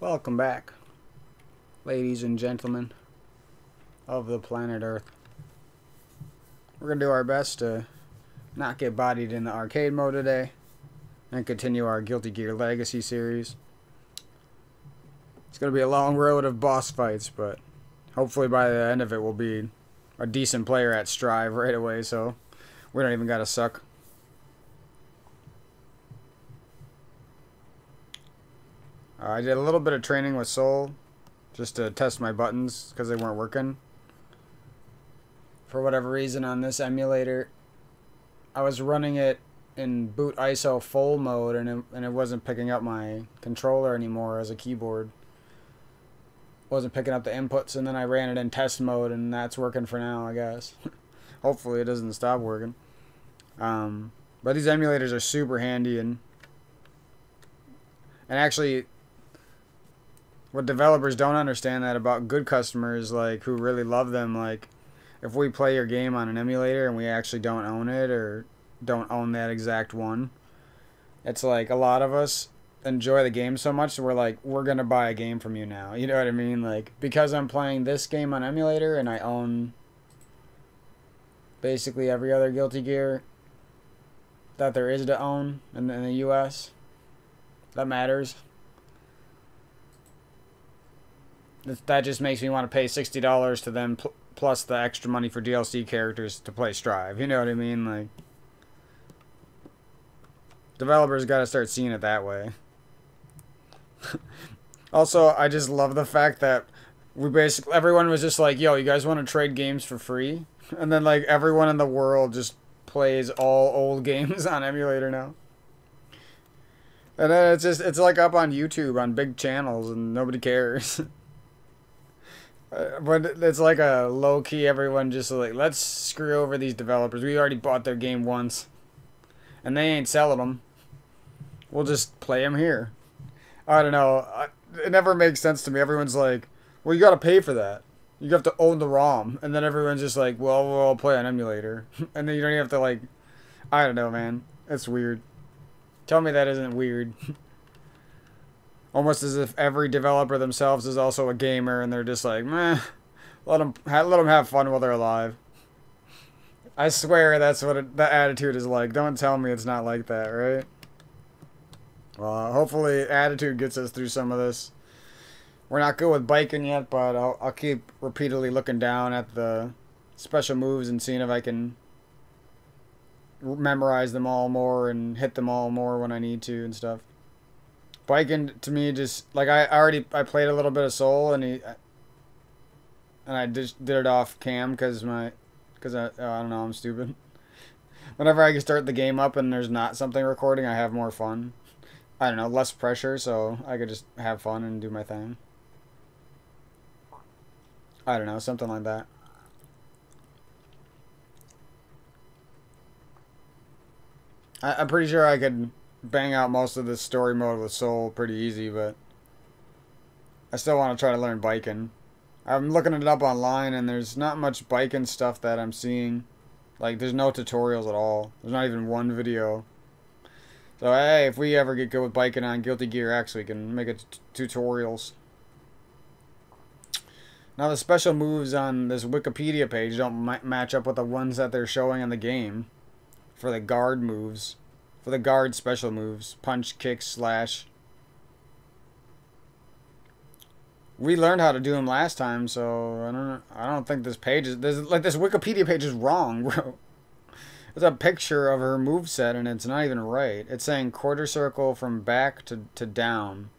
Welcome back, ladies and gentlemen of the planet Earth. We're going to do our best to not get bodied in the arcade mode today and continue our Guilty Gear Legacy series. It's going to be a long road of boss fights, but hopefully by the end of it we'll be a decent player at Strive right away, so we don't even got to suck. Uh, I did a little bit of training with Sol just to test my buttons because they weren't working. For whatever reason on this emulator, I was running it in boot ISO full mode and it, and it wasn't picking up my controller anymore as a keyboard. Wasn't picking up the inputs and then I ran it in test mode and that's working for now, I guess. Hopefully it doesn't stop working. Um, but these emulators are super handy and and actually what developers don't understand that about good customers like who really love them like if we play your game on an emulator and we actually don't own it or don't own that exact one it's like a lot of us enjoy the game so much so we're like we're gonna buy a game from you now. You know what i mean? Like because i'm playing this game on emulator and i own basically every other guilty gear that there is to own in, in the us that matters that just makes me want to pay sixty dollars to them pl plus the extra money for DLC characters to play Strive. You know what I mean? Like developers got to start seeing it that way. also, I just love the fact that we basically everyone was just like, "Yo, you guys want to trade games for free?" And then like everyone in the world just plays all old games on emulator now. And then it's just it's like up on YouTube on big channels and nobody cares. Uh, but it's like a low key. Everyone just like let's screw over these developers. We already bought their game once, and they ain't selling them. We'll just play them here. I don't know. It never makes sense to me. Everyone's like, "Well, you got to pay for that. You have to own the ROM," and then everyone's just like, "Well, we'll all play on emulator," and then you don't even have to like. I don't know, man. It's weird. Tell me that isn't weird. almost as if every developer themselves is also a gamer and they're just like, meh, let them, let them have fun while they're alive. I swear that's what it, that attitude is like. Don't tell me it's not like that, right? Well, uh, hopefully attitude gets us through some of this. We're not good with Baiken yet, but I'll, I'll keep repeatedly looking down at the special moves and seeing if I can memorize them all more and hit them all more when I need to and stuff Baiken to me just like I already I played a little bit of Sol and he and I just did it off cam because my because I oh, I don't know I'm stupid. Whenever I can start the game up and there's not something recording, I have more fun. I don't know, less pressure, so I could just have fun and do my thing. I don't know, something like that. I, I'm pretty sure I could bang out most of the story mode with Sol pretty easy, but I still want to try to learn Baiken. I'm looking it up online, and there's not much Baiken stuff that I'm seeing. Like, there's no tutorials at all. There's not even one video. So, hey, if we ever get good with Baiken on Guilty Gear X, we can make it tutorials. Now, the special moves on this Wikipedia page don't ma match up with the ones that they're showing in the game for the guard moves for the guard special moves. Punch, kick, slash. We learned how to do them last time, so I don't I don't think this page is this like this Wikipedia page is wrong, bro. It's a picture of her move set and it's not even right. It's saying quarter circle from back to, to down.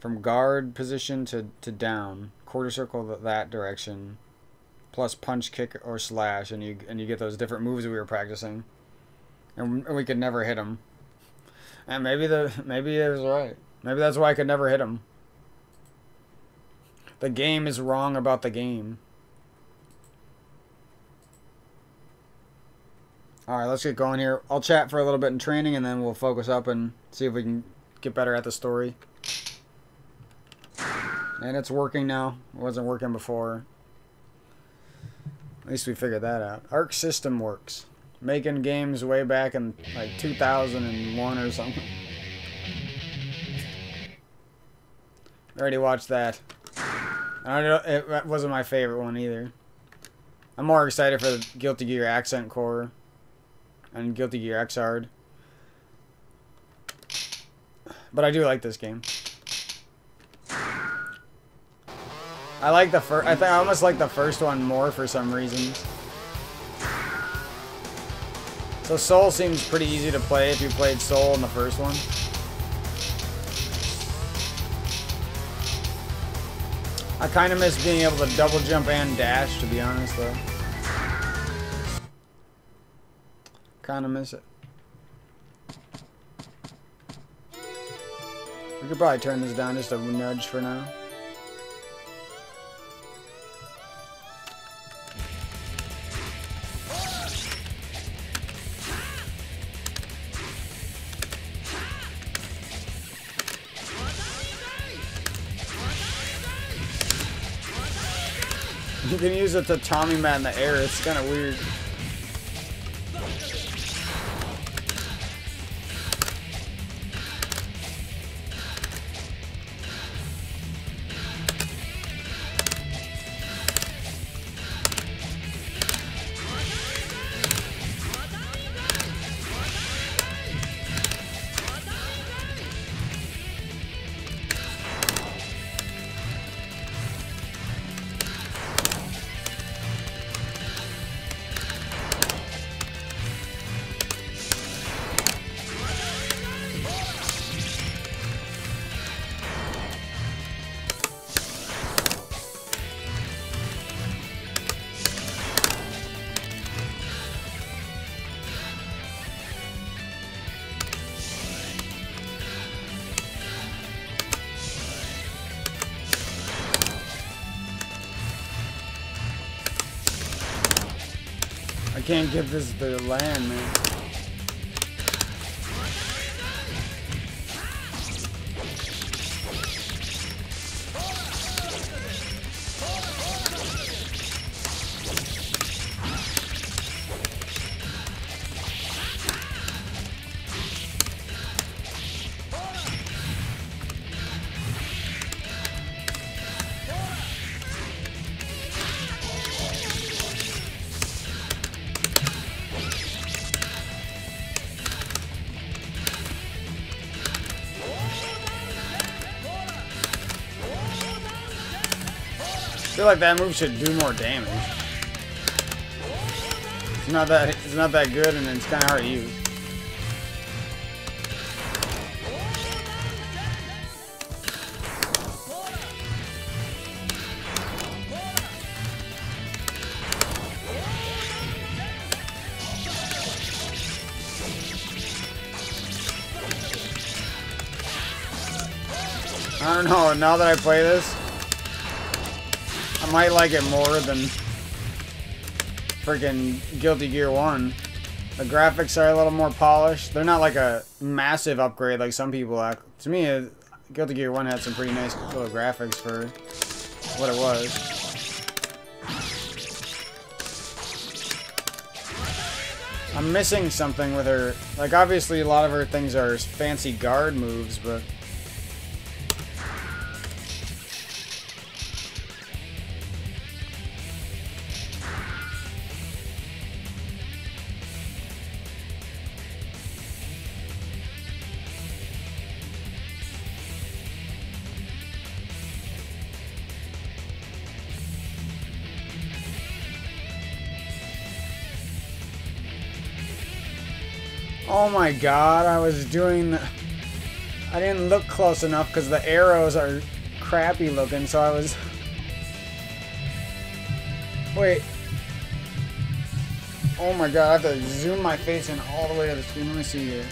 From guard position to, to down. Quarter circle that direction. Plus punch, kick, or slash, and you and you get those different moves that we were practicing and we could never hit him. And maybe the maybe it was right. Maybe that's why I could never hit him. The game is wrong about the game. Alright, let's get going here. I'll chat for a little bit in training and then we'll focus up and see if we can get better at the story. And it's working now. It wasn't working before. At least we figured that out. Arc system works making games way back in like 2001 or something. I Already watched that. I don't, know, it wasn't my favorite one either. I'm more excited for the Guilty Gear Accent Core and Guilty Gear Xrd. But I do like this game. I like the first. I I almost like the first one more for some reasons. So Sol seems pretty easy to play if you played Sol in the first one. I kind of miss being able to double jump and dash, to be honest, though. Kind of miss it. We could probably turn this down just a nudge for now. You can use it to tatami mat in the air. It's kind of weird. Can't give this the land, man. Feel like that move should do more damage. It's not that it's not that good and it's kinda hard to use. I don't know, now that I play this, I might like it more than freaking Guilty Gear 1. The graphics are a little more polished. They're not like a massive upgrade like some people act. To me, uh, Guilty Gear 1 had some pretty nice little graphics for what it was. I'm missing something with her. Like, obviously, a lot of her things are fancy guard moves, but... Oh my god, I was doing... I didn't look close enough because the arrows are crappy looking, so I was... Wait. Oh my god, I have to zoom my face in all the way to the screen. Let me see here.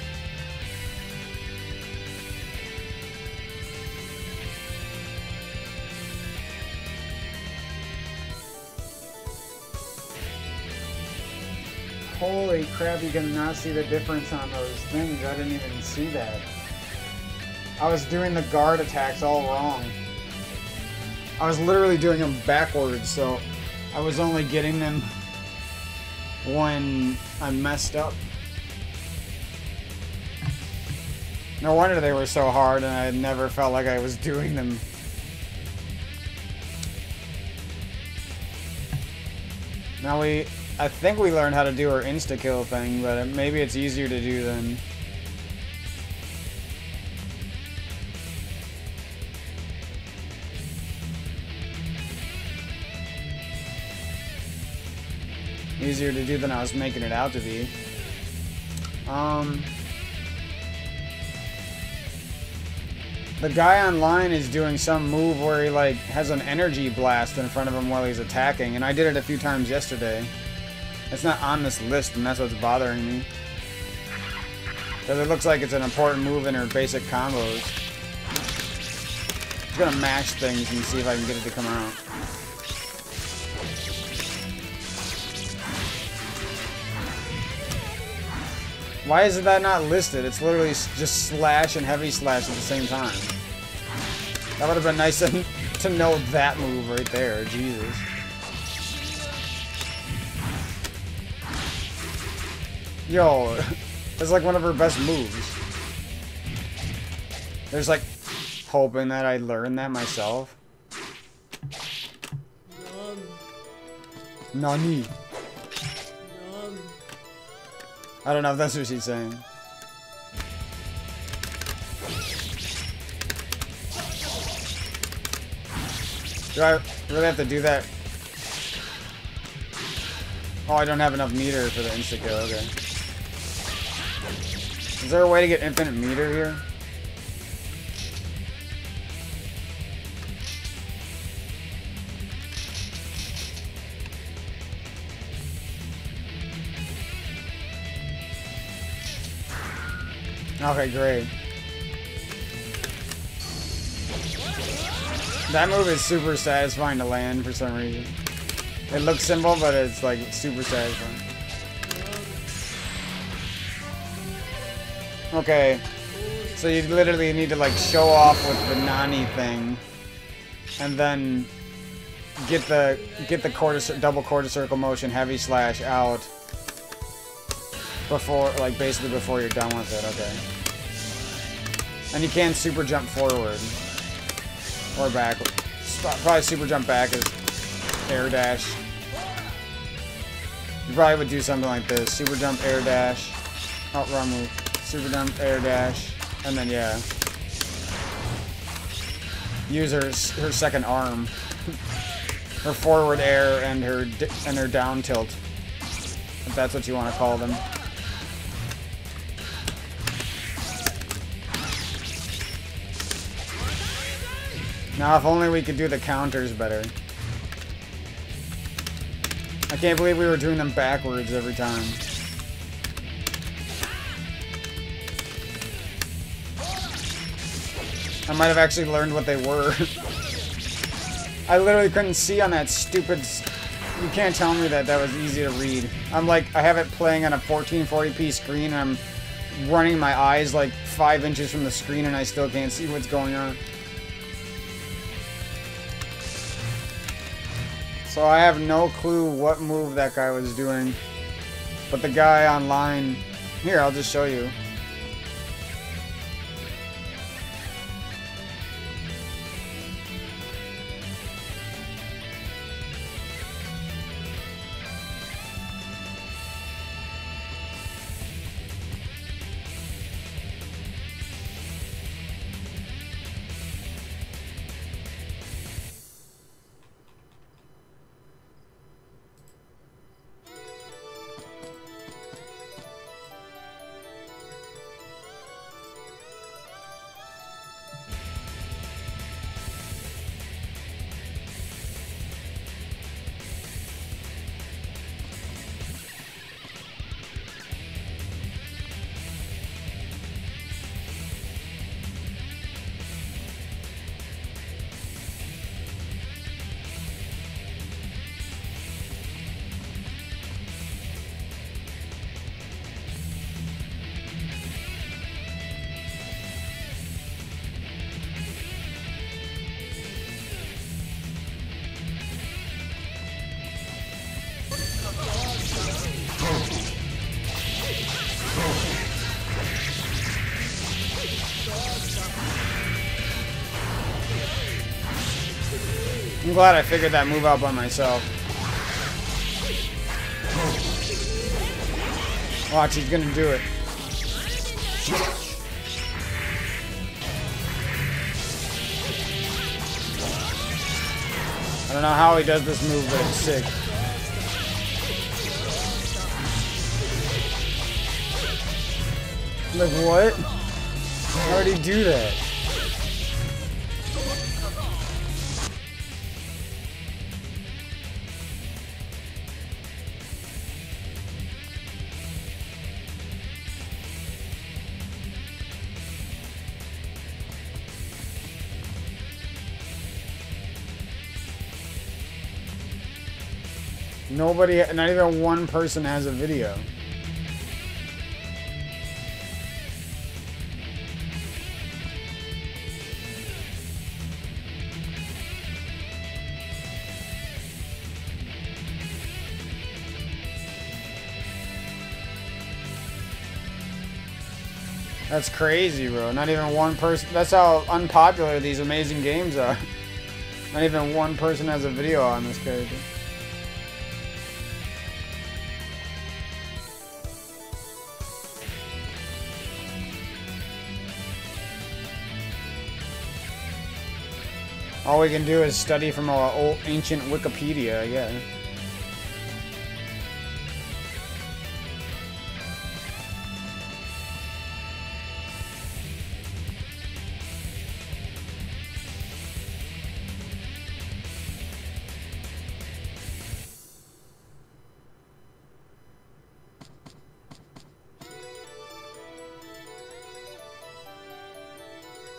Holy crap, you can not see the difference on those things. I didn't even see that. I was doing the guard attacks all wrong. I was literally doing them backwards, so I was only getting them when I messed up. No wonder they were so hard and I never felt like I was doing them. Now we I think we learned how to do our insta-kill thing, but maybe it's easier to do than... Easier to do than I was making it out to be. Um... The guy online is doing some move where he like has an energy blast in front of him while he's attacking, and I did it a few times yesterday. It's not on this list, and that's what's bothering me. Because it looks like it's an important move in her basic combos. I'm gonna mash things and see if I can get it to come out. Why is that not listed? It's literally just slash and heavy slash at the same time. That would have been nice to, to know that move right there. Jesus. Yo, that's like one of her best moves. There's like hoping that I learn that myself. Nani? I don't know if that's what she's saying. Do I really have to do that? Oh, I don't have enough meter for the insta-kill, okay. Is there a way to get infinite meter here? Okay, great. That move is super satisfying to land for some reason. It looks simple, but it's like super satisfying. Okay, so you literally need to like show off with the Nani thing, and then get the get the quarter double quarter circle motion heavy slash out before like basically before you're done with it. Okay. And you can super jump forward. Or back. Probably super jump back is air dash. You probably would do something like this. Super jump, air dash. Wrong move. Super jump, air dash. And then, yeah. Use her, her second arm. her forward air and her, and her down tilt. If that's what you want to call them. Now, if only we could do the counters better. I can't believe we were doing them backwards every time. I might have actually learned what they were. I literally couldn't see on that stupid... You can't tell me that that was easy to read. I'm like, I have it playing on a 1440p screen and I'm running my eyes like 5 inches from the screen and I still can't see what's going on. So I have no clue what move that guy was doing. But the guy online... Here, I'll just show you. I'm glad I figured that move out by myself. Watch, he's gonna do it. I don't know how he does this move, but it's sick. Like, what? How did he do that? Nobody, not even one person has a video. That's crazy, bro. Not even one person. That's how unpopular these amazing games are. Not even one person has a video on this character. All we can do is study from our old ancient Wikipedia, yeah.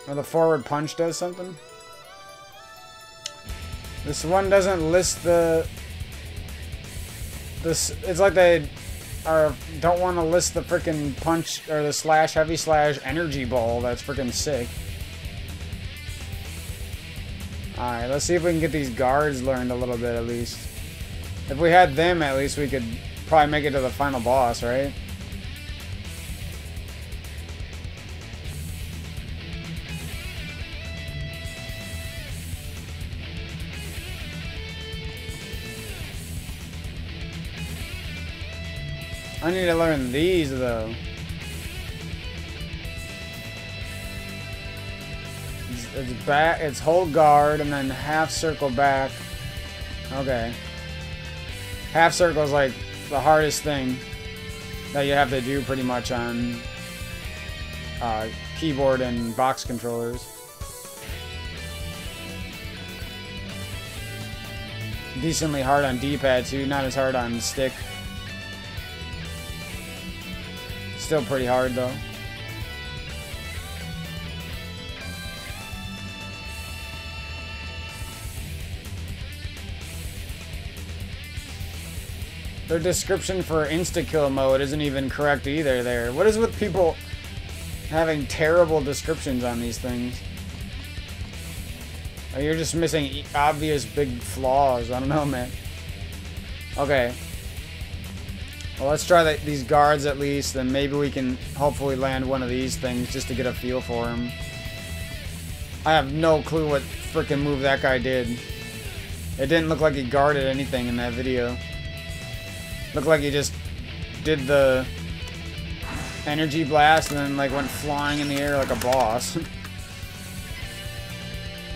Or the forward punch does something? This one doesn't list the... This, it's like they are, don't want to list the freaking punch, or the slash, heavy slash energy ball. That's freaking sick. Alright, let's see if we can get these guards learned a little bit at least. If we had them, at least we could probably make it to the final boss, right? Need to learn these though. It's, it's back. It's hold guard and then half circle back. Okay. Half circle is like the hardest thing that you have to do pretty much on uh, keyboard and box controllers. Decently hard on D-pad too, not as hard on stick. Still pretty hard though. Their description for insta-kill mode isn't even correct either there. What is with people having terrible descriptions on these things? You're just missing obvious big flaws. I don't know, man. Okay. Well, let's try the, these guards at least, then maybe we can hopefully land one of these things just to get a feel for him. I have no clue what freaking move that guy did. It didn't look like he guarded anything in that video. Looked like he just did the energy blast and then like went flying in the air like a boss.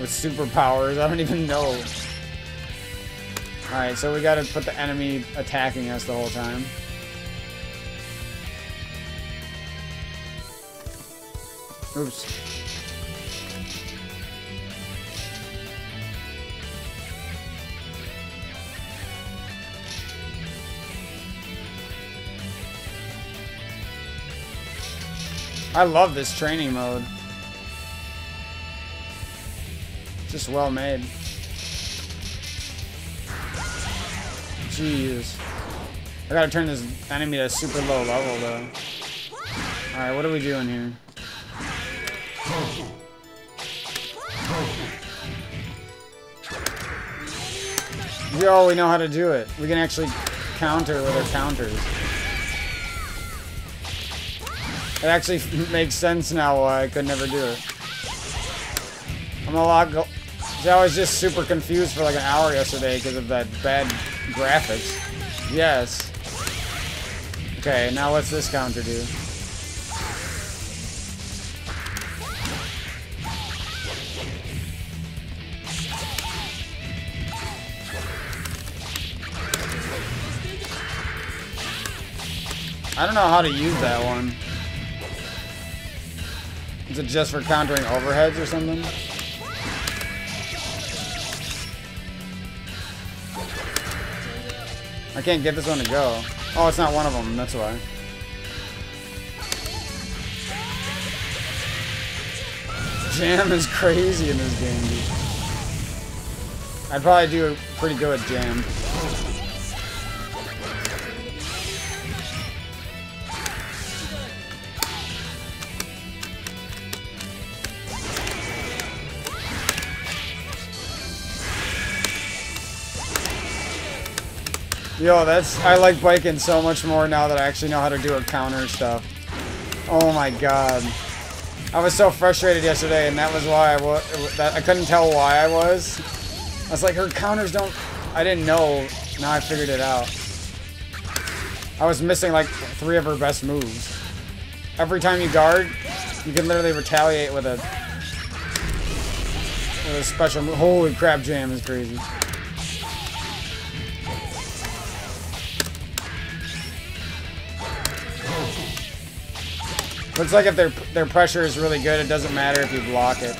With superpowers, I don't even know. Alright, so we gotta put the enemy attacking us the whole time. Oops. I love this training mode. Just well made. Jeez. I gotta turn this enemy to a super low level though. Alright, what are we doing here? Yo, we know how to do it. We can actually counter with our counters. It actually makes sense now why I could never do it. I'm a lot. I was just super confused for like an hour yesterday because of that bad graphics. Yes. Okay, now what's this counter do? I don't know how to use that one. Is it just for countering overheads or something? I can't get this one to go. Oh, it's not one of them, that's why. Jam is crazy in this game, dude. I'd probably do a pretty good Jam. Yo, that's I like Baiken so much more now that I actually know how to do a counter stuff. Oh my god. I was so frustrated yesterday, and that was why I was. I couldn't tell why I was. I was like, her counters don't. I didn't know. Now I figured it out. I was missing like three of her best moves. Every time you guard, you can literally retaliate with a with a special move. Holy crap, Jam is crazy. Looks like if their their pressure is really good, it doesn't matter if you block it.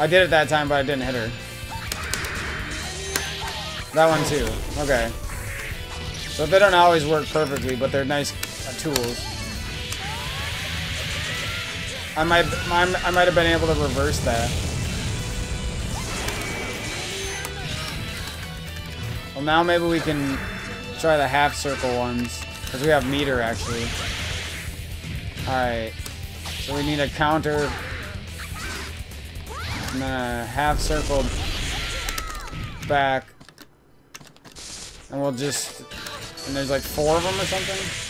I did it that time, but I didn't hit her. That one too. Okay. So they don't always work perfectly, but they're nice uh, tools. I might, I might have been able to reverse that. Well, now maybe we can try the half circle ones. Because we have meter, actually. Alright. So we need a counter. And then a half circle back. And we'll just... And there's like four of them or something?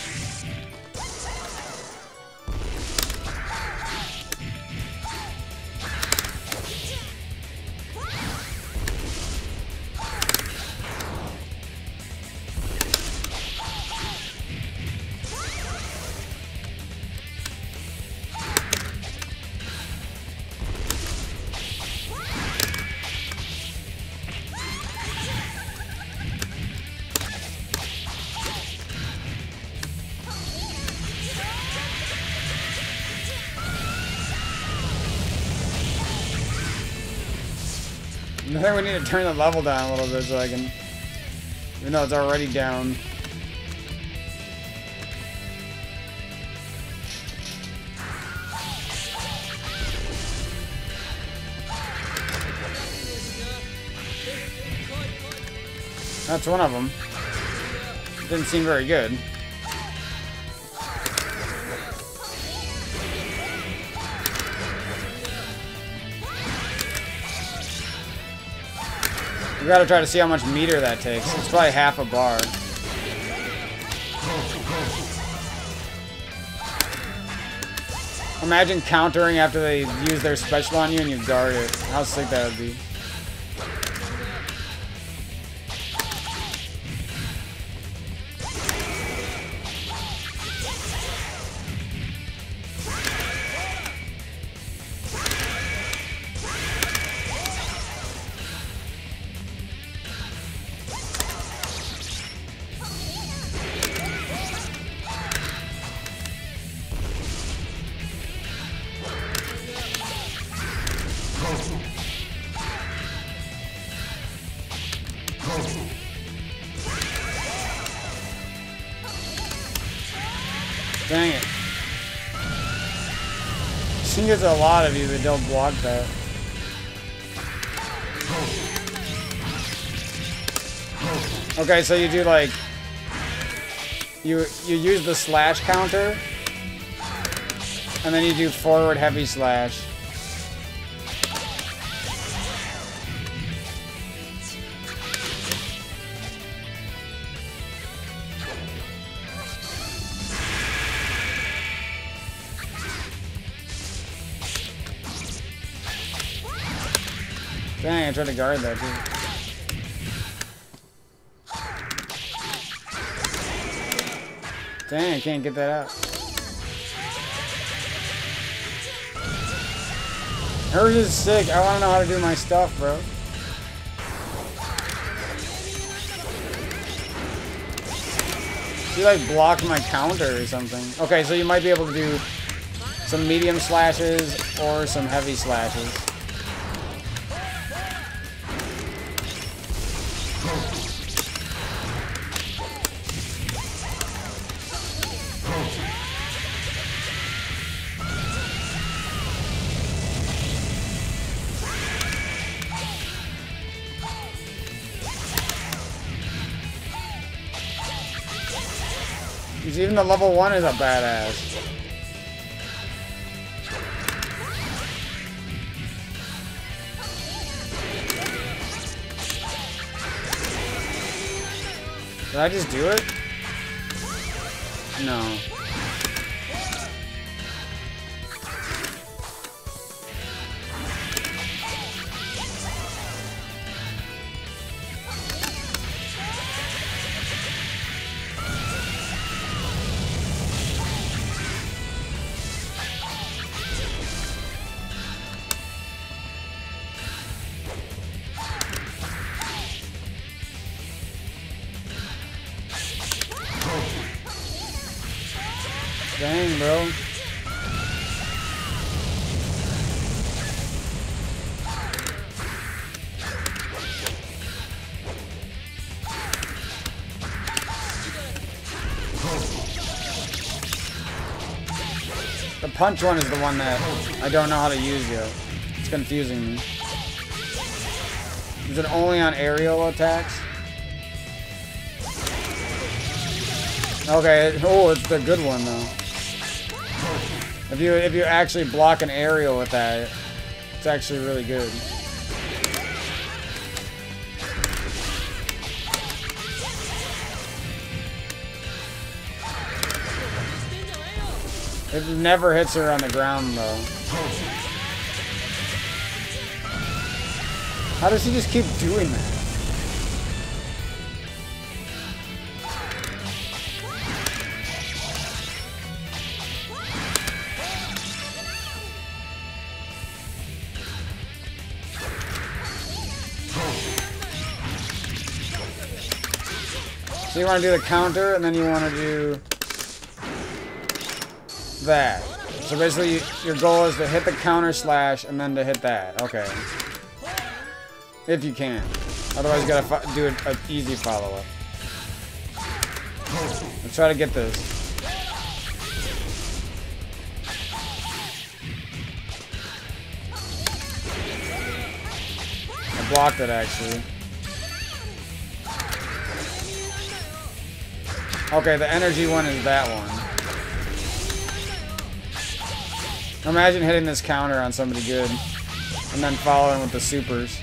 Turn the level down a little bit so I can... Even though it's already down. That's one of them. Didn't seem very good. We gotta try to see how much meter that takes. It's probably half a bar. Imagine countering after they use their special on you and you guard it. How sick that would be. Block that. Okay, so you do like you you use the slash counter and then you do forward heavy slash. Tried to guard that too. Dang, I can't get that out. Hers is sick. I want to know how to do my stuff, bro. She like blocked my counter or something. Okay, so you might be able to do some medium slashes or some heavy slashes. Level one is a badass. Did I just do it? No. Punch one is the one that I don't know how to use yet. It's confusing me. Is it only on aerial attacks? Okay, oh, it's the good one though. If you if you actually block an aerial with that, it's actually really good. It never hits her on the ground though. How does he just keep doing that? So you want to do the counter, and then you want to do that. So basically, your goal is to hit the counter slash, and then to hit that. Okay. If you can. Otherwise, you gotta do an easy follow-up. Let's try to get this. I blocked it, actually. Okay, the energy one is that one. Imagine hitting this counter on somebody good. And then following with the supers.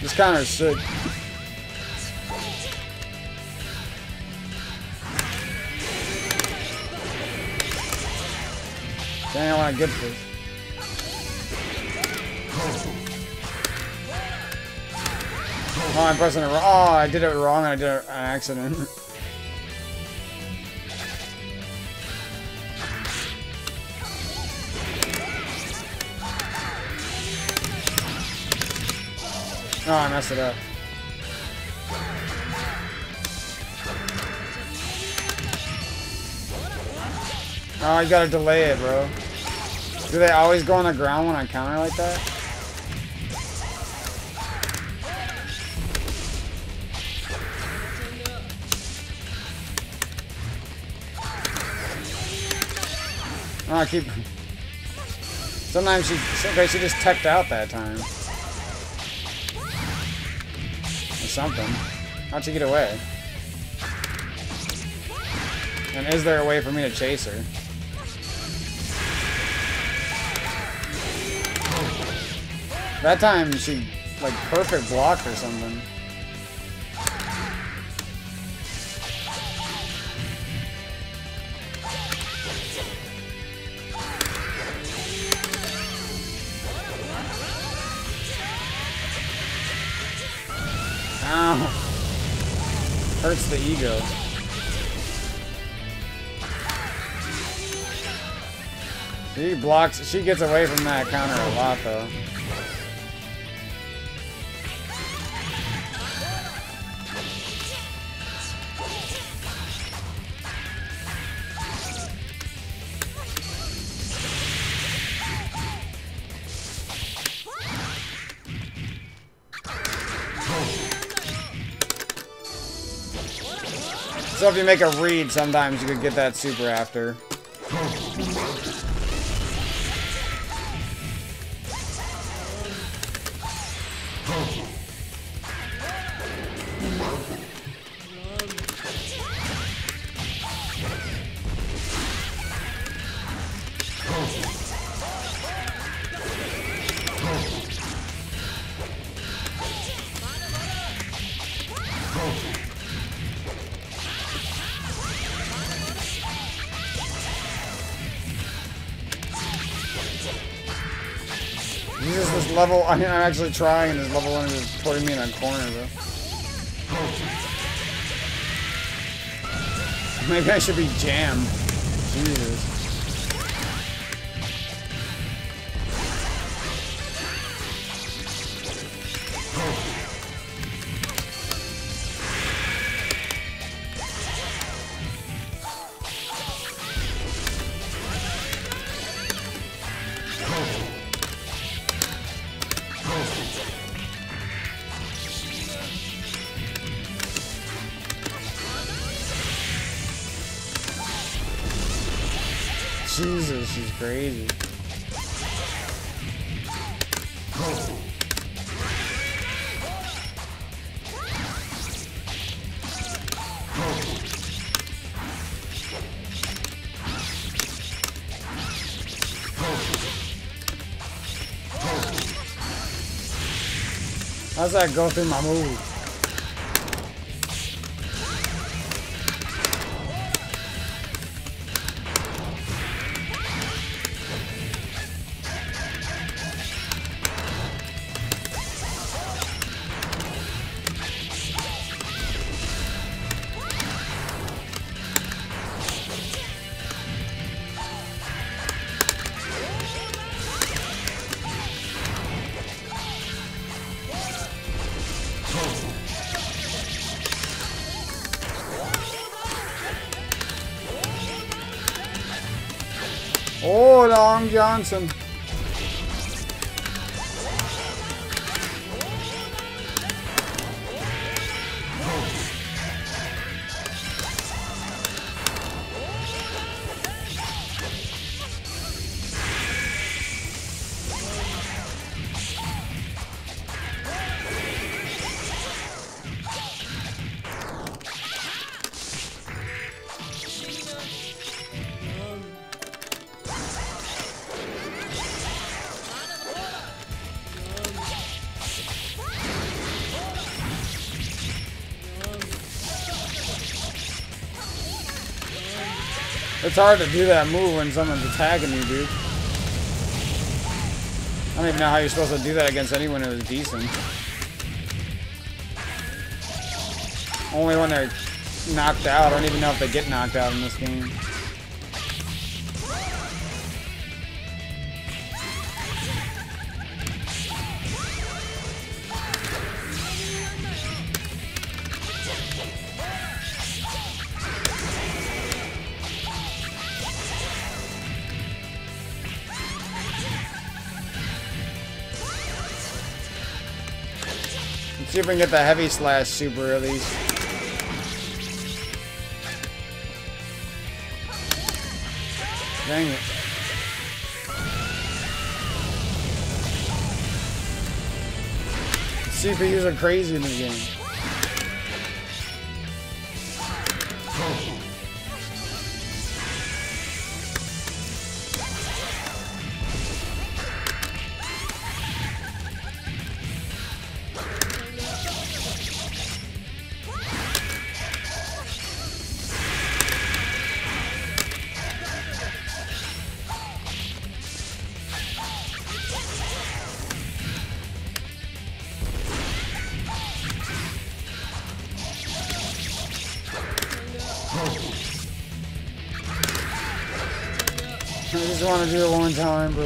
This counter is sick. Dang, I want to get this. Oh, I'm pressing it wrong. Oh, I did it wrong I did it an accident. Oh, I messed it up. Oh, you gotta delay it, bro. Do they always go on the ground when I counter like that? I keep... Sometimes she... Okay, she just tucked out that time. Or something. How'd she get away? And is there a way for me to chase her? That time she, like, perfect blocked or something. Hurts the ego. She blocks, she gets away from that counter a lot though. If you make a read, sometimes you could get that super after. Level, I, I'm actually trying, and this level one is putting me in a corner, though. Maybe I should be jam. Jesus. Jesus, How's that go through my move? Long hard to do that move when someone's attacking you, dude. I don't even know how you're supposed to do that against anyone who's decent. Only when they're knocked out. I don't even know if they get knocked out in this game. See if we can get the heavy slash super least. Dang it. CPUs are crazy in this game. Time, bro.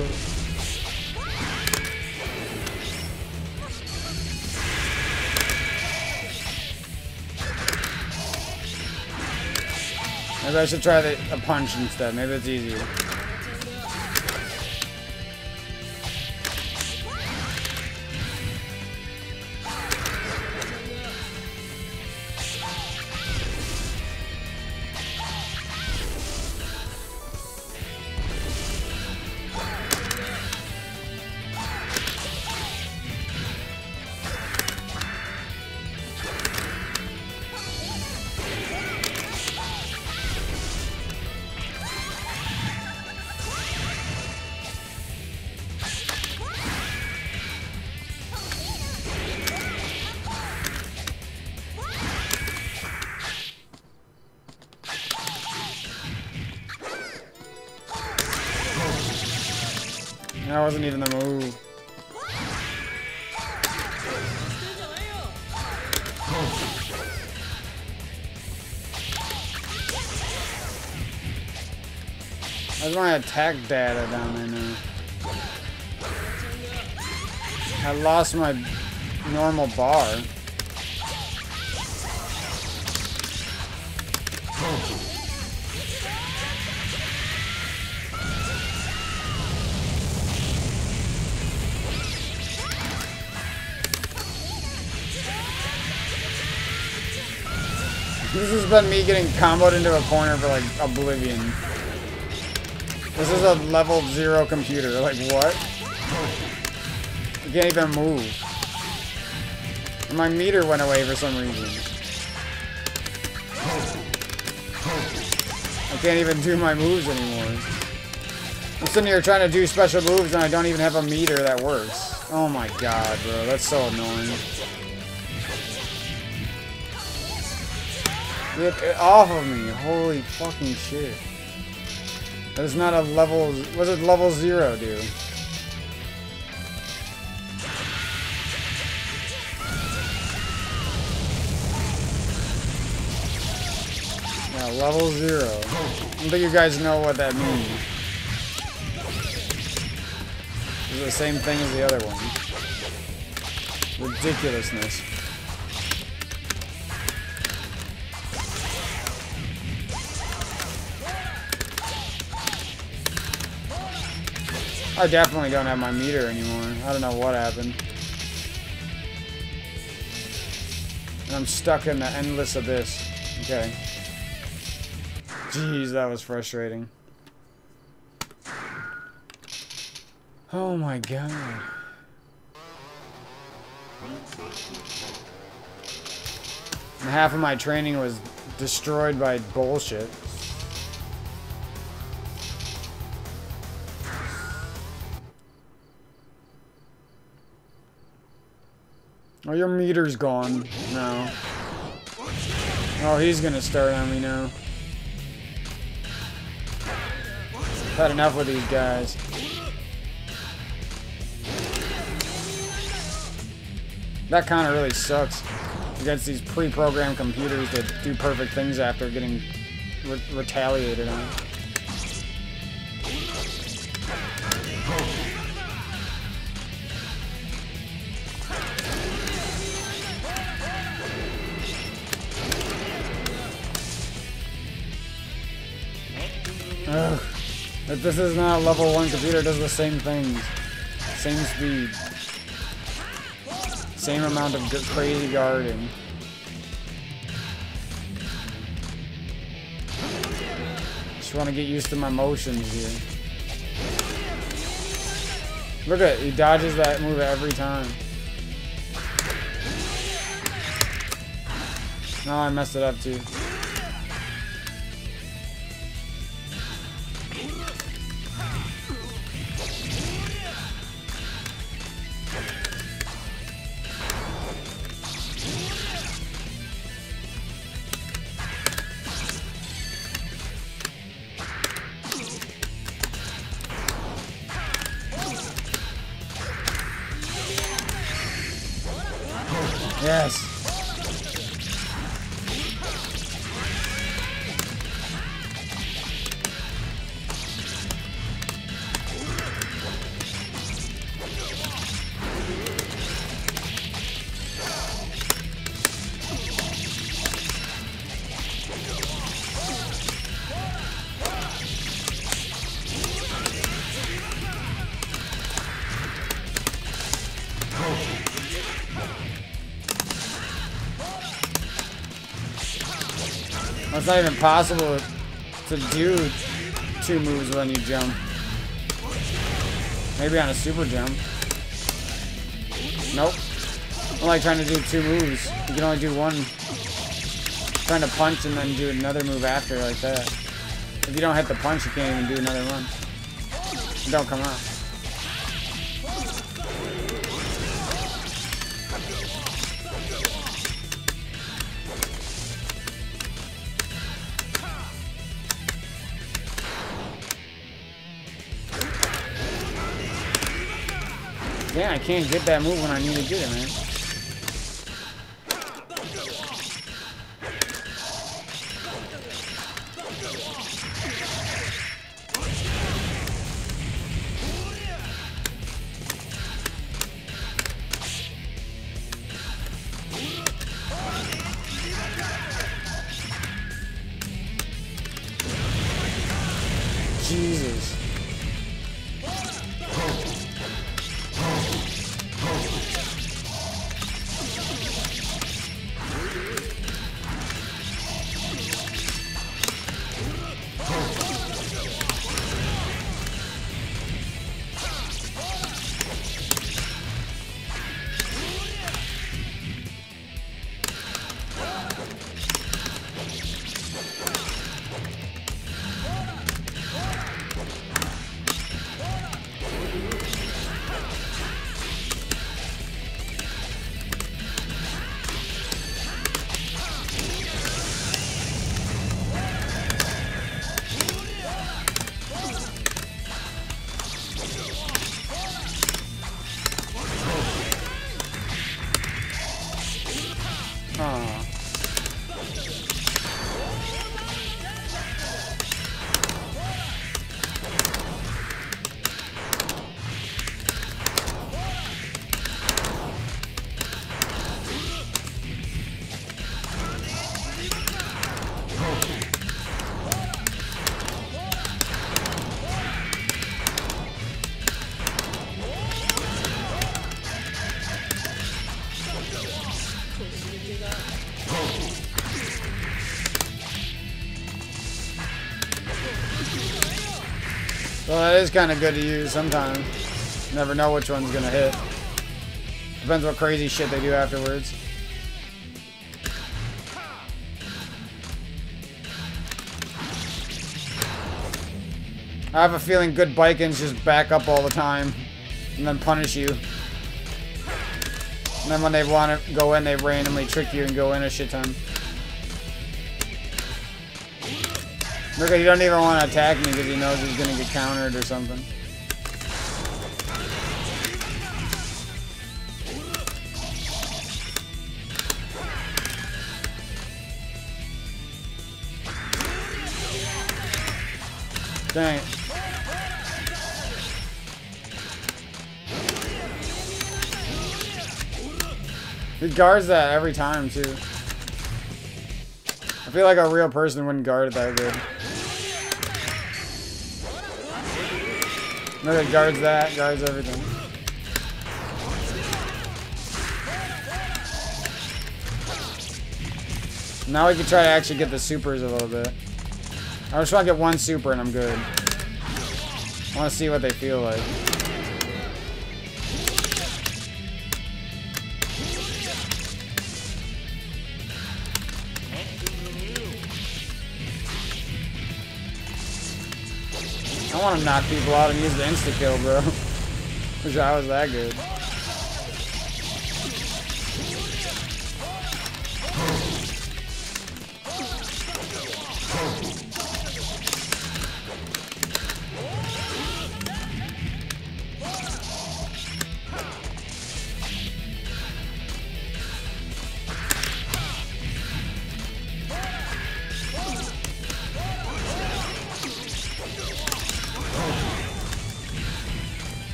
Maybe I should try the, a punch instead. Maybe it's easier. Attack data down there now? I lost my normal bar. This has been me getting comboed into a corner for like oblivion. This is a level zero computer. Like what? I can't even move. My meter went away for some reason. I can't even do my moves anymore. I'm sitting here trying to do special moves and I don't even have a meter that works. Oh my god, bro. That's so annoying. Get off of me. Holy fucking shit. That's not a level... What does level zero do? Yeah, level zero. I don't think you guys know what that means. It's the same thing as the other one. Ridiculousness. I definitely don't have my meter anymore. I don't know what happened. And I'm stuck in the endless abyss. Okay. Jeez, that was frustrating. Oh my god. And half of my training was destroyed by bullshit. Oh, your meter's gone. No. Oh, he's gonna start on me now. Had enough with these guys. That kind of really sucks. Against these pre-programmed computers that do perfect things after getting re retaliated on. Ugh. If this is not a level 1 computer, does the same things. Same speed. Same amount of crazy guarding. Just want to get used to my motions here. Look at it, he dodges that move every time. No, I messed it up too. It's not even possible to do two moves when you jump. Maybe on a super jump. Nope. I'm like trying to do two moves. You can only do one. Trying to punch and then do another move after like that. If you don't hit the punch, you can't even do another one. It don't come out. Yeah, I can't get that move when I need to get it, man. Is kind of good to use sometimes. Never know which one's gonna hit. Depends what crazy shit they do afterwards. I have a feeling good Baikens just back up all the time and then punish you. And then when they want to go in, they randomly trick you and go in a shit ton. Look, he don't even want to attack me because he knows he's gonna get countered or something. Dang it. He guards that every time, too. I feel like a real person wouldn't guard it that good. It guards that, guards everything. Now we can try to actually get the supers a little bit. I just want to get one super and I'm good. I want to see what they feel like. I want to knock people out and use the insta kill, bro. Wish I was that good.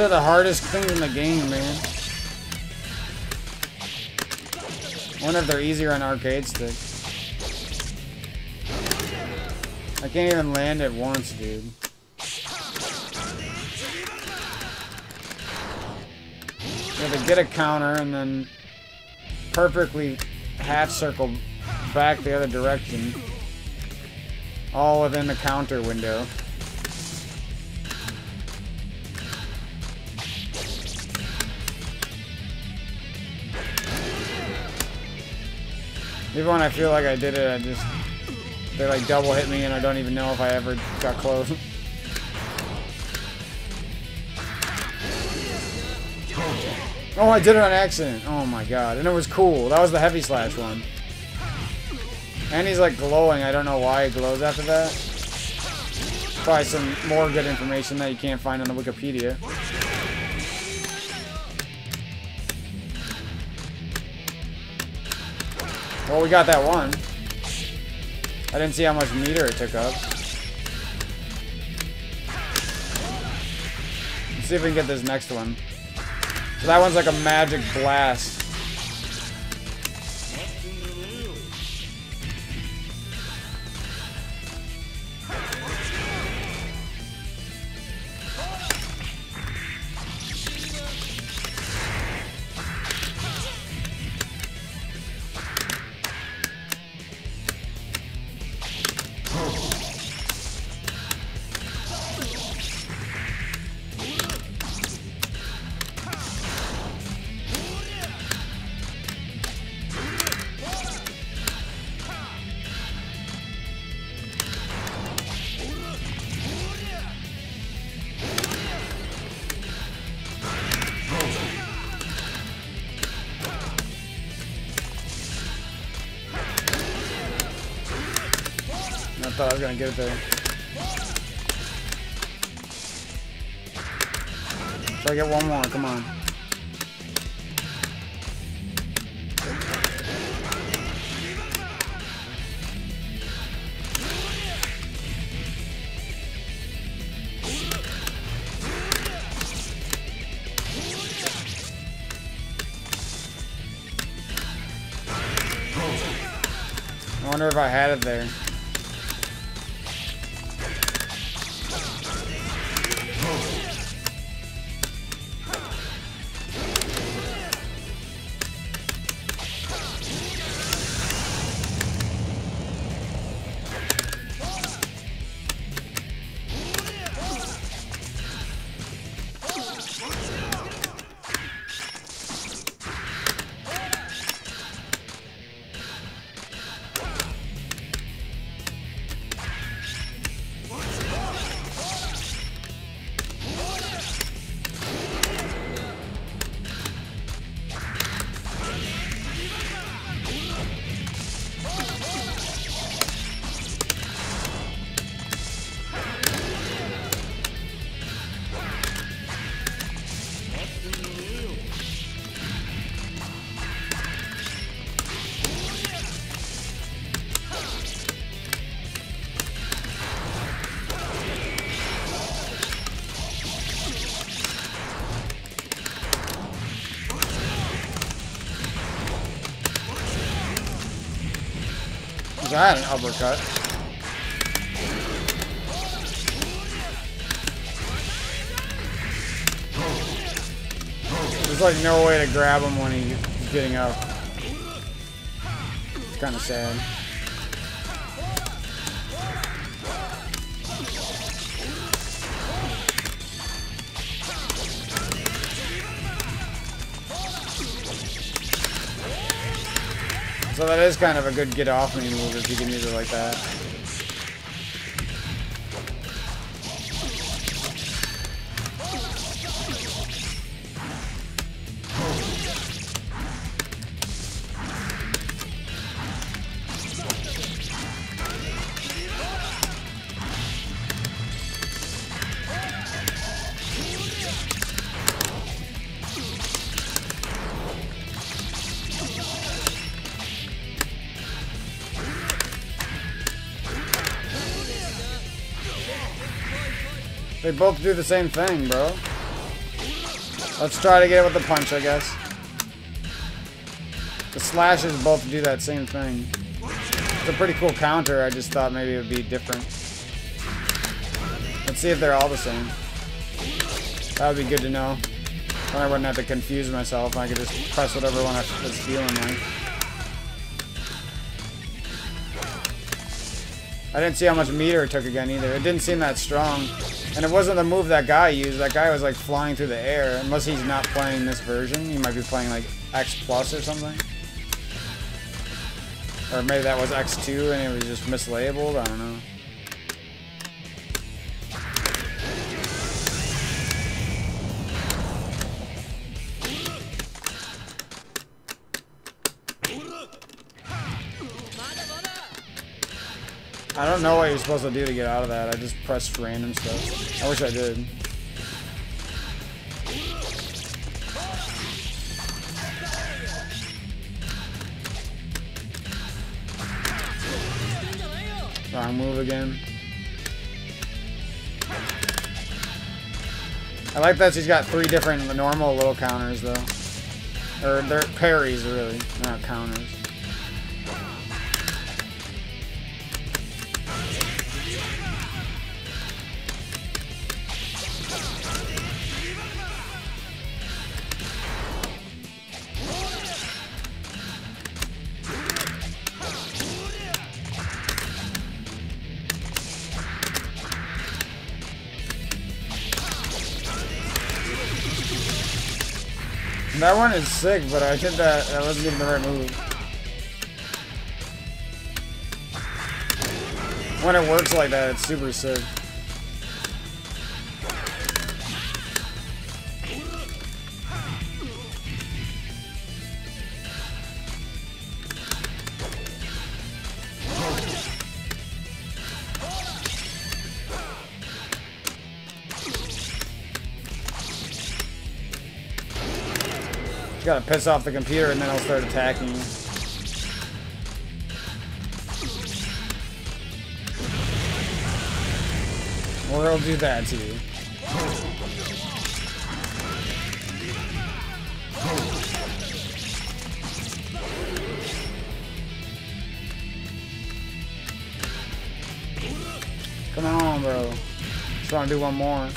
Are the hardest things in the game, man. I wonder if they're easier on arcade stick. I can't even land it once, dude. You have to get a counter and then perfectly half circle back the other direction. All within the counter window. Even when I feel like I did it, I just... They like double hit me and I don't even know if I ever got close. Oh, I did it on accident. Oh my god. And it was cool. That was the heavy slash one. And he's like glowing. I don't know why he glows after that. Probably some more good information that you can't find on the Wikipedia. Well, we got that one. I didn't see how much meter it took up. Let's see if we can get this next one. So that one's like a magic blast. Get it there. So I get one more, come on. I wonder if I had it there. That an uppercut? There's like no way to grab him when he's getting up. It's kind of sad. So that is kind of a good get off me move if you can use it like that. Both do the same thing, bro. Let's try to get it with the punch, I guess. The slashes both do that same thing. It's a pretty cool counter, I just thought maybe it would be different. Let's see if they're all the same. That would be good to know. Then I wouldn't have to confuse myself. I could just press whatever one I was feeling like. I didn't see how much meter it took again either. It didn't seem that strong. And it wasn't the move that guy used. That guy was like flying through the air. Unless he's not playing this version. He might be playing like X Plus or something. Or maybe that was X2 and it was just mislabeled. I don't know. I don't know what you're supposed to do to get out of that. I just pressed random stuff. I wish I did. Wrong move again. I like that she's got three different normal little counters though. Or they're parries really, not counters. Is sick, but I think that that wasn't even the right move. When it works like that, it's super sick. Gotta piss off the computer and then I'll start attacking you. Or he'll do that to you. Come on, bro. Just want to do one more.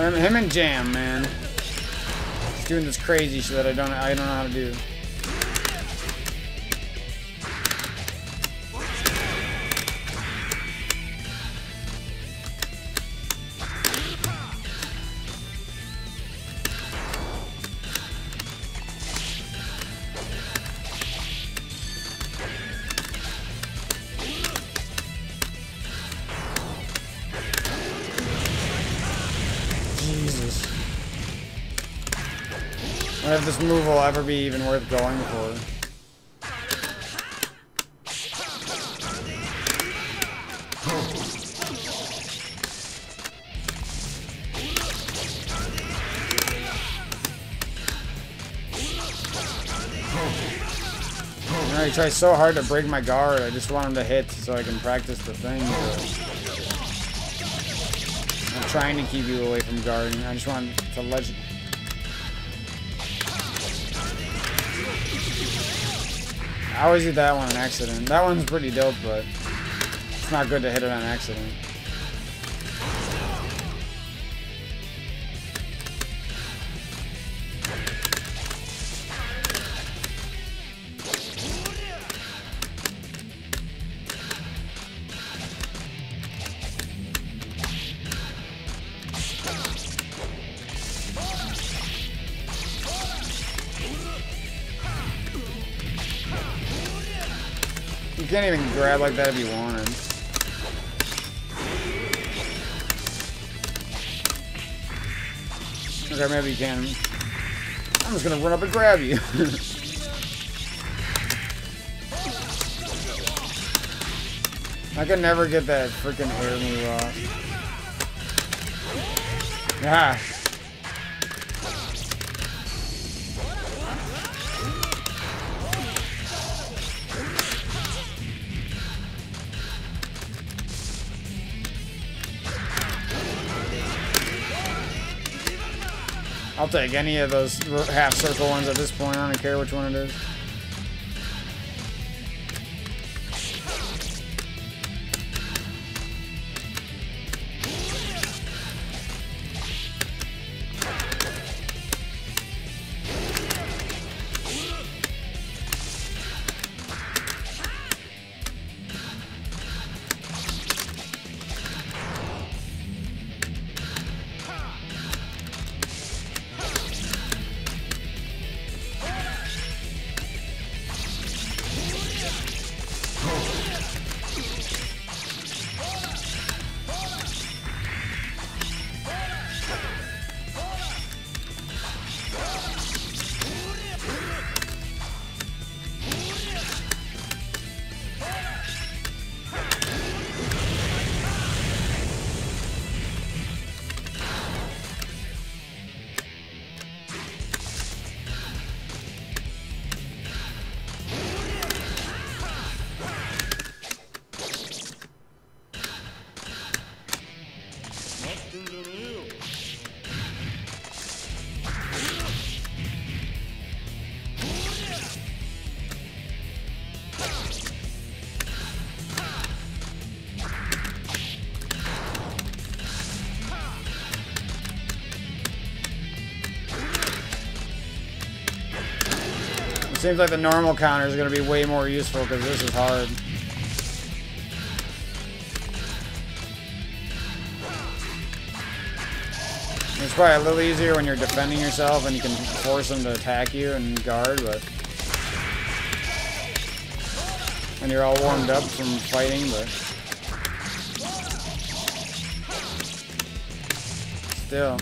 Him, and Jam, man. He's doing this crazy shit that I don't I don't know how to do. If this move will ever be even worth going for. Know, he tries so hard to break my guard. I just want him to hit so I can practice the thing. I'm trying to keep you away from guarding. I just want to let you I always do that one on accident. That one's pretty dope, but it's not good to hit it on accident. Can't even grab like that if you wanted. Okay, maybe you can. I'm just gonna run up and grab you. I can never get that freaking air move off. Yeah. I'll take any of those half circle ones at this point. I don't care which one it is. Seems like the normal counter is going to be way more useful because this is hard. It's probably a little easier when you're defending yourself and you can force them to attack you and guard, but... And you're all warmed up from fighting, but... Still.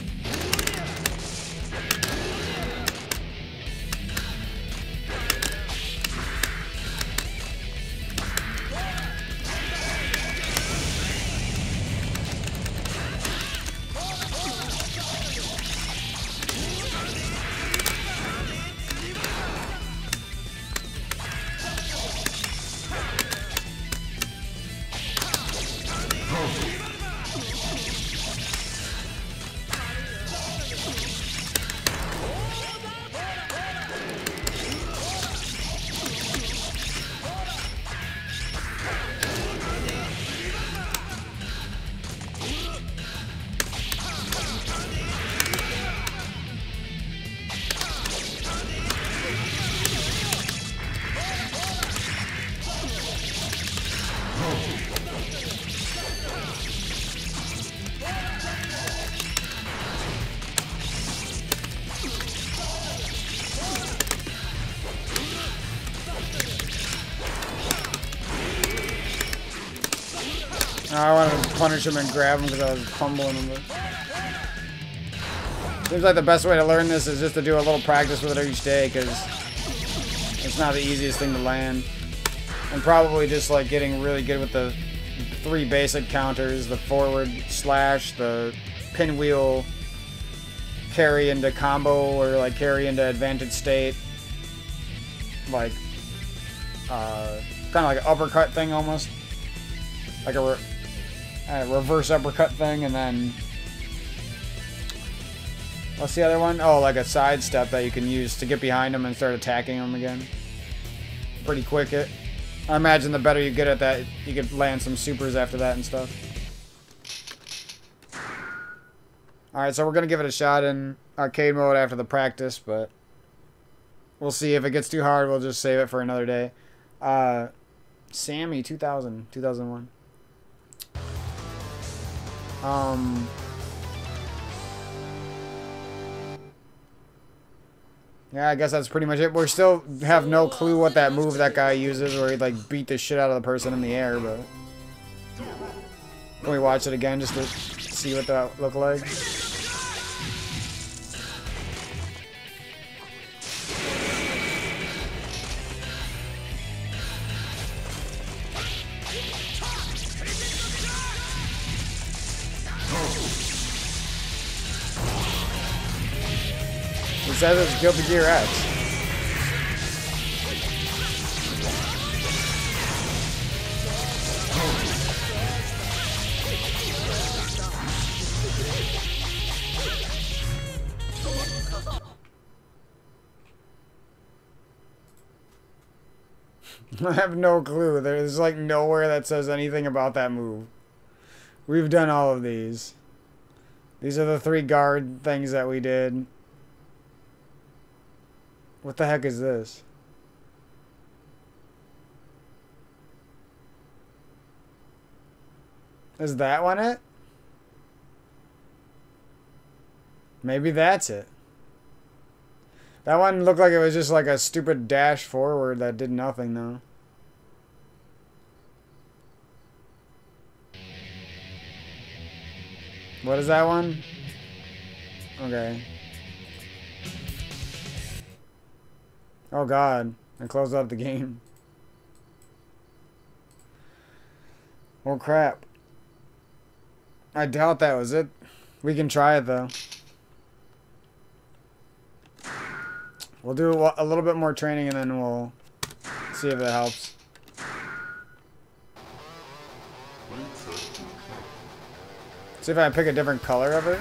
Punish him and grab him because I was fumbling him. Seems like the best way to learn this is just to do a little practice with it each day because it's not the easiest thing to land. And probably just like getting really good with the three basic counters, the forward slash, the pinwheel carry into combo or like carry into advantage state. Like, uh, kind of like an uppercut thing almost. Like a a reverse uppercut thing, and then what's the other one? Oh, like a sidestep that you can use to get behind them and start attacking them again. Pretty quick it. I imagine the better you get at that, you could land some supers after that and stuff. Alright, so we're going to give it a shot in arcade mode after the practice, but we'll see. If it gets too hard, we'll just save it for another day. Uh, Sammy, 2000, 2001. Um, yeah, I guess that's pretty much it. We still have no clue what that move that guy uses where he like beat the shit out of the person in the air, but can we watch it again just to see what that looked like? instead of just Gear X. I have no clue. There's like nowhere that says anything about that move. We've done all of these. These are the three guard things that we did. What the heck is this? Is that one it? Maybe that's it. That one looked like it was just like a stupid dash forward that did nothing though. What is that one? Okay. Oh god, I closed out the game. Oh crap. I doubt that was it. We can try it though. We'll do a little bit more training and then we'll see if it helps. See if I pick a different color of it.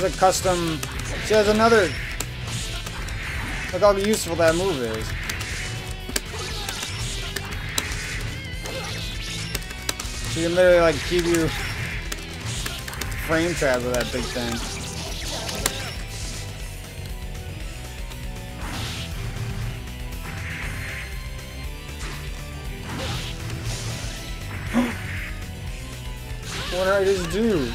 Has a custom... She has another... Look how useful that move is. She can literally like keep you frame trapped with that big thing. what did I just do?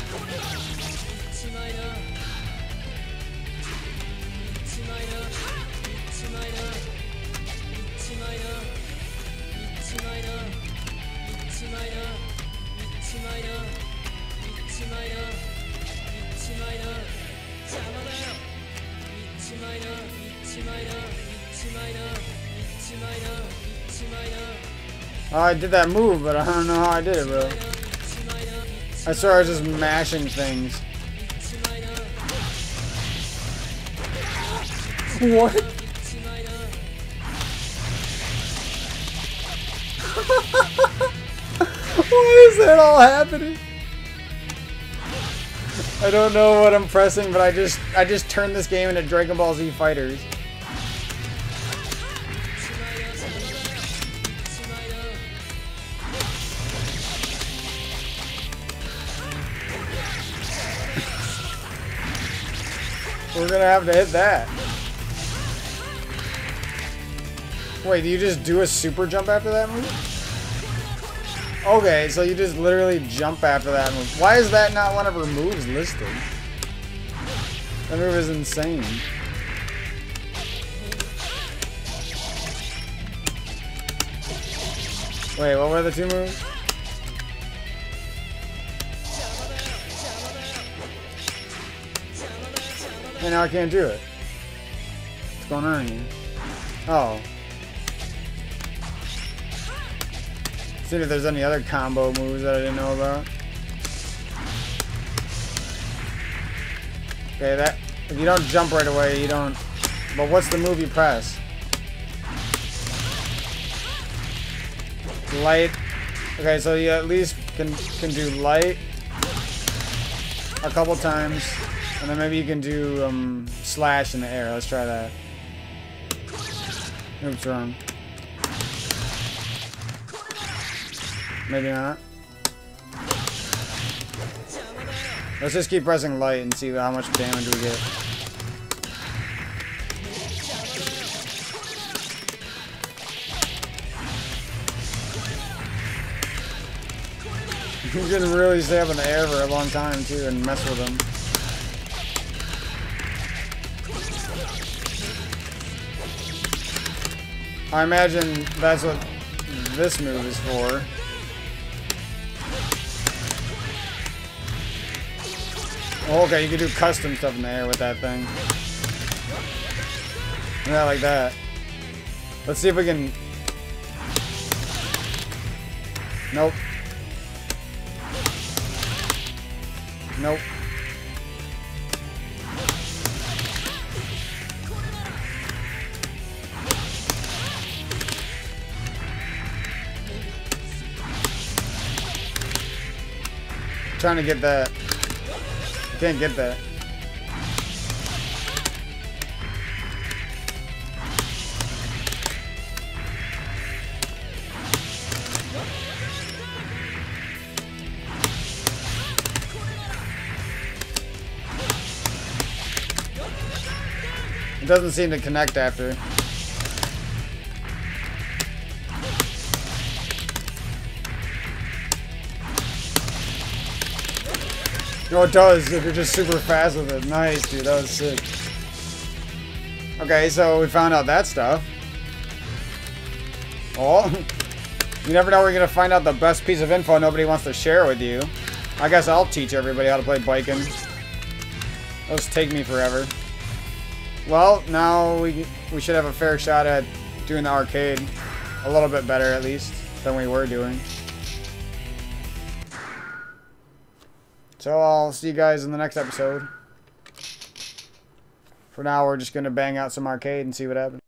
I did that move, but I don't know how I did it, bro. I swear I was just mashing things. What? Why is that all happening? I don't know what I'm pressing, but I just I just turned this game into Dragon Ball Z Fighters. Gonna have to hit that. Wait, do you just do a super jump after that move? Okay, so you just literally jump after that move. Why is that not one of her moves listed? That move is insane. Wait, what were the two moves? And now I can't do it. What's going on here? Oh. See if there's any other combo moves that I didn't know about. Okay, that if you don't jump right away, you don't. But what's the move you press? Light. Okay, so you at least can can do light a couple times. And then maybe you can do um, slash in the air. Let's try that. Oops, wrong. Maybe not. Let's just keep pressing light and see how much damage we get. you can really stay up in the air for a long time too and mess with them. I imagine that's what this move is for. Oh, okay, you can do custom stuff in the air with that thing. Yeah, like that. Let's see if we can... Nope. Nope. Trying to get that. Can't get that. It doesn't seem to connect after. No, it does if you're just super fast with it. Nice, dude. That was sick. Okay, so we found out that stuff. Oh, you never know. We're gonna find out the best piece of info nobody wants to share with you. I guess I'll teach everybody how to play Baiken. Those take me forever. Well, now we we should have a fair shot at doing the arcade. A little bit better, at least, than we were doing. So I'll see you guys in the next episode. For now, we're just going to bang out some arcade and see what happens.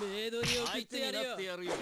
メイドリを切ってやるよ。相手になってやるよ。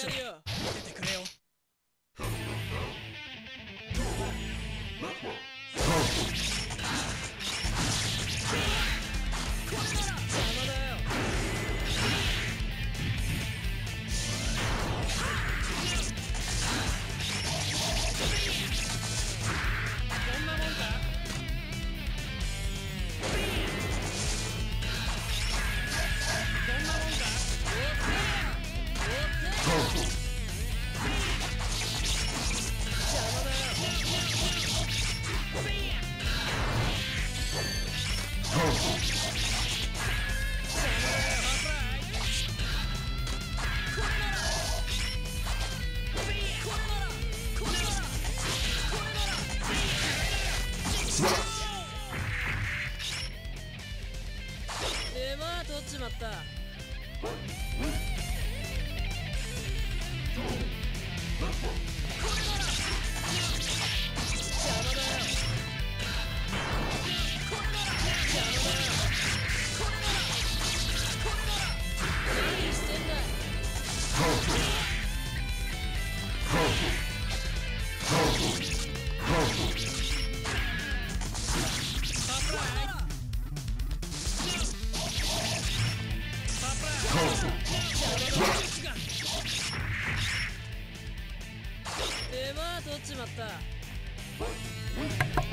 送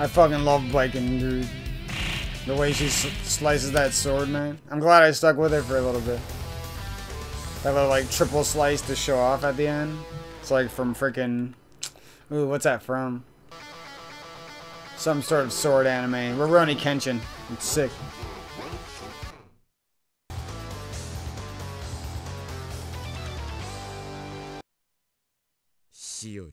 I fucking love Baiken, dude. The way she slices that sword, man. I'm glad I stuck with her for a little bit. That little, like, triple slice to show off at the end. It's like from freaking. Ooh, what's that from? Some sort of sword anime. Rurouni Kenshin. It's sick. 死よ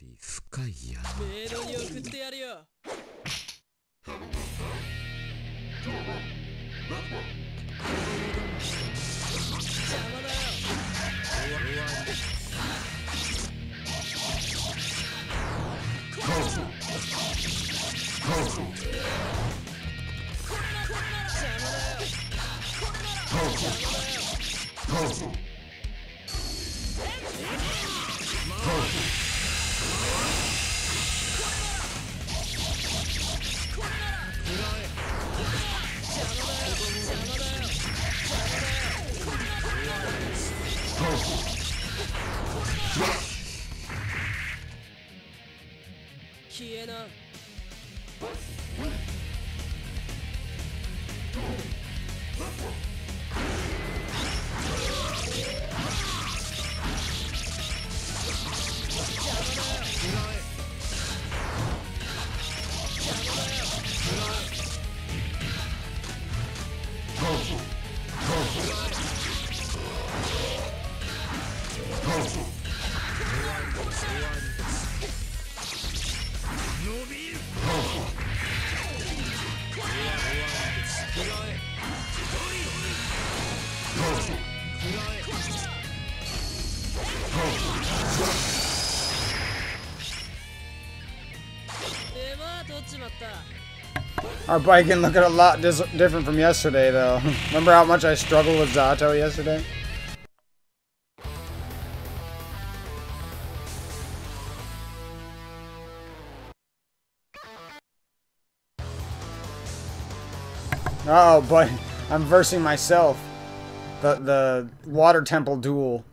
Our Baiken looking a lot dis- different from yesterday, though. Remember how much I struggled with Zato yesterday? Oh, but I'm versing myself. The the water temple duel.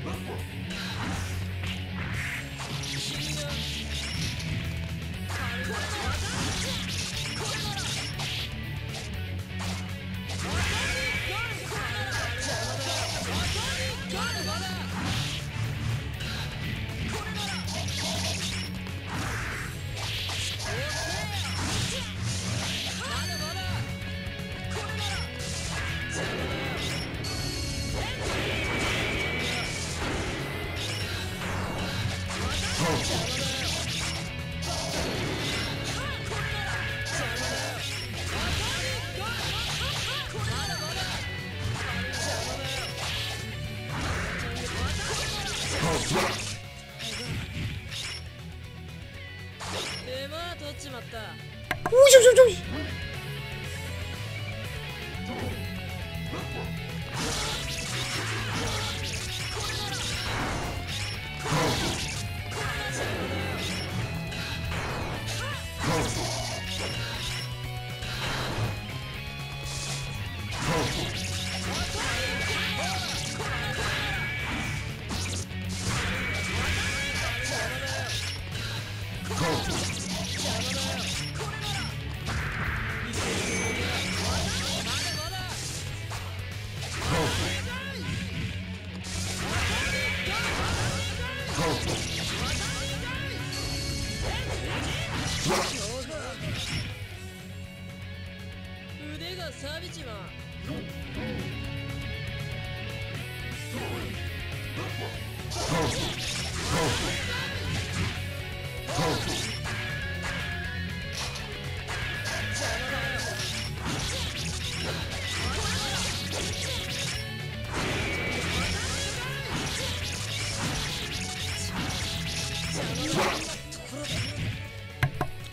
生きがんじゃないよ生きがんじゃないよまがいもんがまがいもんが君が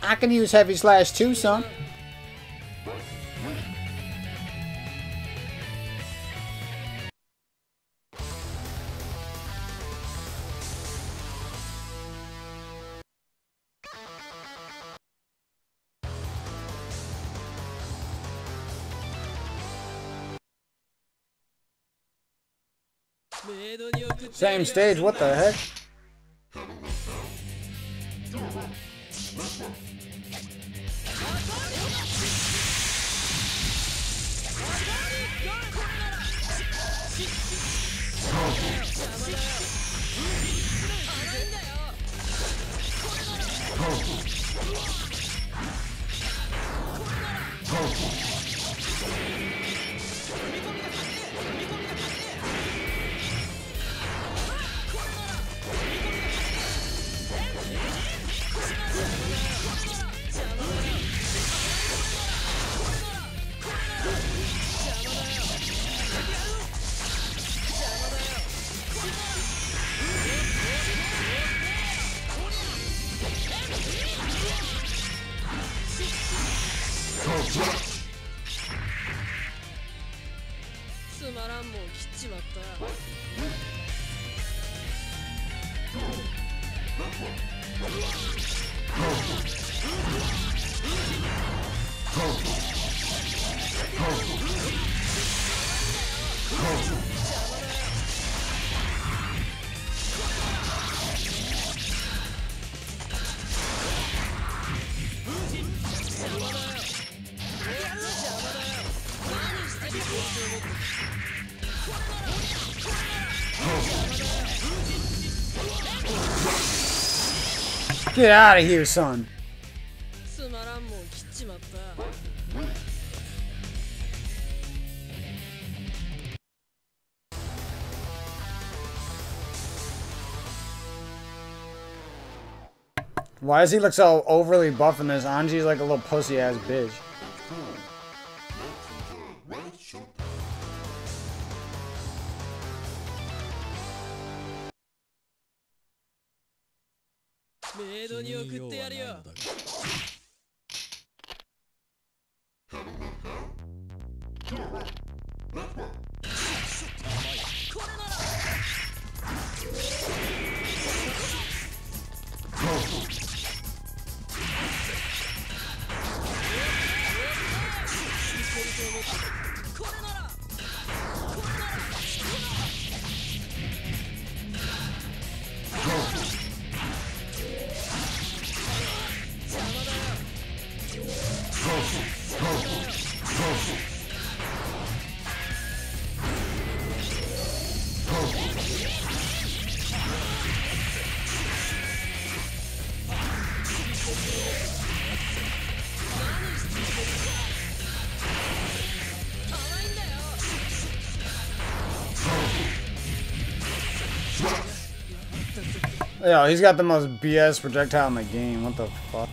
I can use Heavy Slash too, son. Same stage, what the heck? Get out of here, son. Why does he look so overly buff in this? Anji's like a little pussy ass bitch. Yo, he's got the most BS projectile in the game. What the fuck?